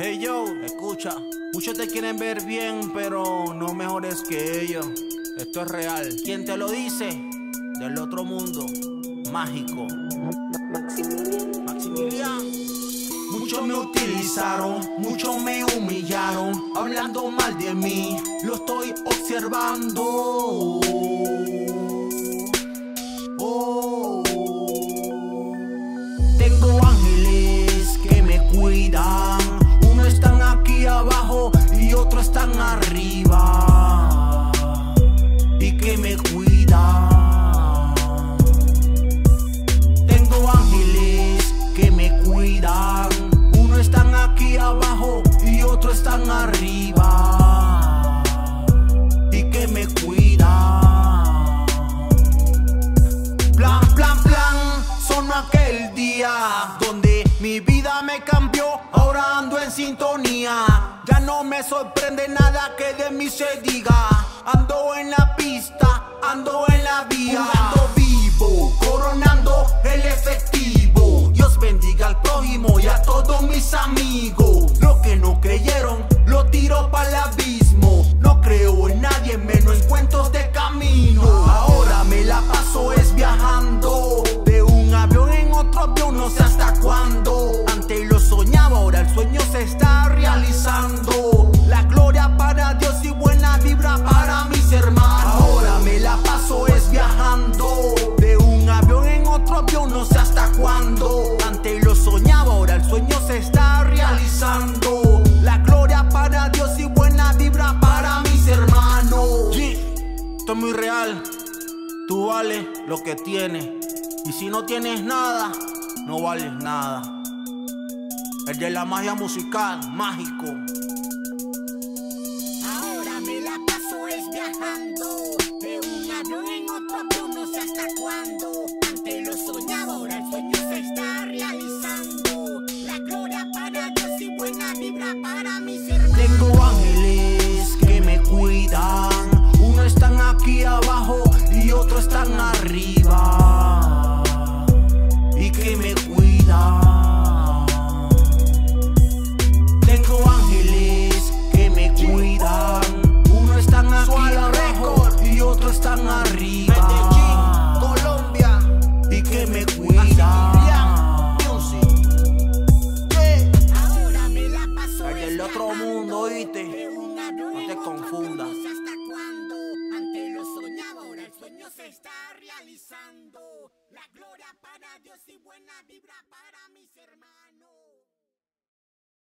Hey yo, escucha, muchos te quieren ver bien, pero no mejores que ellos. Esto es real. ¿Quién te lo dice? Del otro mundo, mágico. Maximilian. Muchos me utilizaron, muchos me humillaron, hablando mal de mí, lo estoy observando. Y que me cuidan. Tengo ángeles que me cuidan. Uno están aquí abajo y otro están arriba. Y que me cuidan. Plan, plan, plan. Sonó aquel día donde mi vida me cambió. Ahora ando en sintonía. Ya no me sorprende nada que de mí se diga. Ando en la pista, ando en la vía. Ando vivo, coronando el efectivo. Dios bendiga al prójimo y a todos mis amigos. Lo que no creyeron, lo tiro para el Tú vales lo que tienes. Y si no tienes nada, no vales nada. El de la magia musical, mágico. Ahora me la paso es viajando De un avión en otro avión no sé hasta cuándo Antes lo soñaba, ahora el sueño se está realizando La gloria para Dios y buena vibra para mis realizando La gloria para Dios y buena vibra para mis hermanos